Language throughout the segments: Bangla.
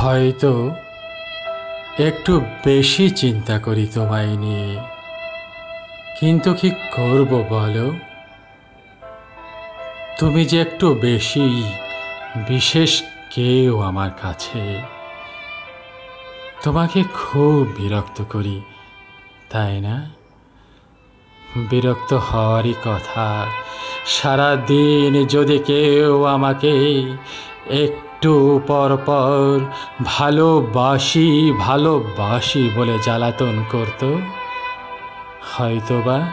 হয়তো একটু বেশি চিন্তা করি তোমায় নিয়ে। কিন্তু কি করব বলো? তুমি যে একটু বেশি বিশেষ কেউ আমার কাছে। তোমাকে খুব বিরক্ত করি, তাই না? বিরক্ত হওয়ারই কথা সারা দিন যদি কেউ আমাকে একটু পর পর ভালোবাসি ভালোবাসি বলে জ্বালাতন করত। হয়তোবা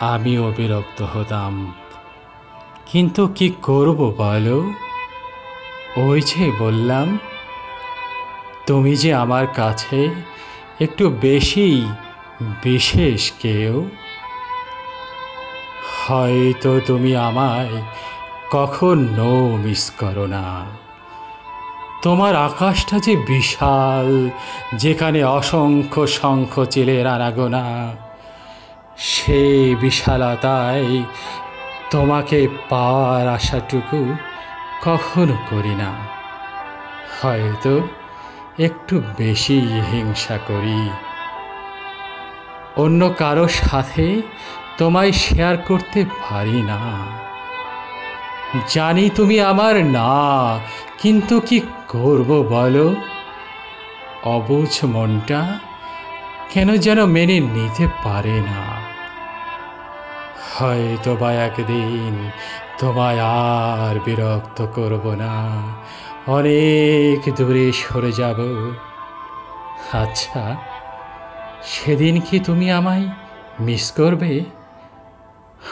আমিও বিরক্ত হতাম। কিন্তু কি করব বলো? ওই যে বললাম, তুমি যে আমার কাছে একটু বেশি বিশেষ কেউ, হয়তো তুমি আমায় কখনো মিস করো না তোমার আকাশটা যে বিশাল, যেখানে অসংখ্য শঙ্খ চিলের আনাগোনা সেই বিশালতায় তোমাকে পাওয়ার আশাটুকু কখনো করি না। হয়তো একটু বেশি হিংসা করি। অন্য কারও সাথে তোমায় শেয়ার করতে পারি না। জানি তুমি আমার না, কিন্তু কি করব বলো? অবুঝ মনটা কেন যেন মেনে নিতে পারে না। হয়তো বা একদিন তোমায় আর বিরক্ত করব না, অনেক দূরে সরে যাব। আচ্ছা সেদিন কি তুমি আমায় মিস করবে?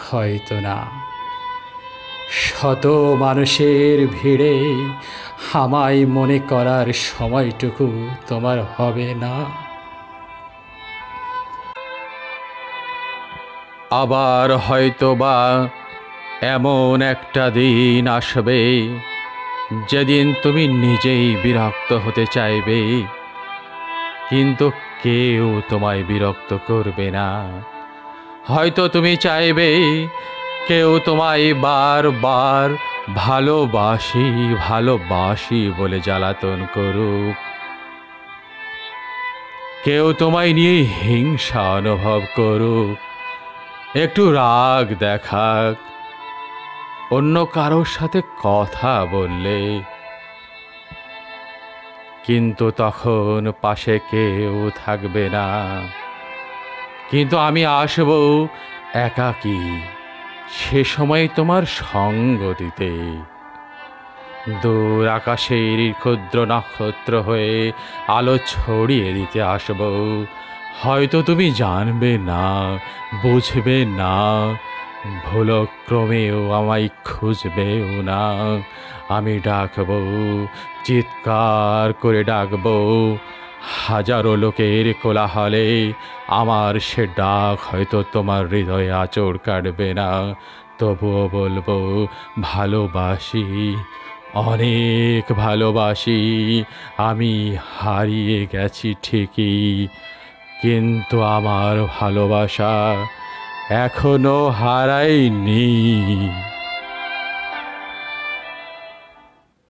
হয়তো না। শত মানুষের ভিড়ে আমায় মনে করার সময়টুকু তোমার হবে না। আবার হয়তো বা এমন একটা দিন আসবে যেদিন তুমি নিজেই বিরক্ত হতে চাইবে, কিন্তু কেউ তোমায় বিরক্ত করবে না। হয়তো তুমি চাইবে কেউ তোমায় বারবার ভালোবাসি ভালোবাসি বলে জ্বালাতন করুক। কেউ তোমায় নিয়ে হিংসা অনুভব করুক, একটু রাগ দেখাক, অন্য কারোর সাথে কথা বললে। কিন্তু তখন পাশে কেউ থাকবে না। কিন্তু আমি আসব একাকী। সে সময় তোমার সঙ্গ দিতে। দূর আকাশের ক্ষুদ্র নক্ষত্র হয়ে আলো ছড়িয়ে দিতে আসব। হয়তো তুমি জানবে না, বুঝবে না, ভুলক্রমেও আমায় খুঁজবেও না। আমি ডাকবো, চিৎকার করে ডাকবো হাজারো লোকের কোলাহলে আমার সে ডাক হয়তো তোমার হৃদয়ে আচর কাটবে না। তবুও বলব, ভালোবাসি, অনেক ভালোবাসি, আমি হারিয়ে গেছি ঠিকই, কিন্তু আমার ভালোবাসা এখনও হারাইনি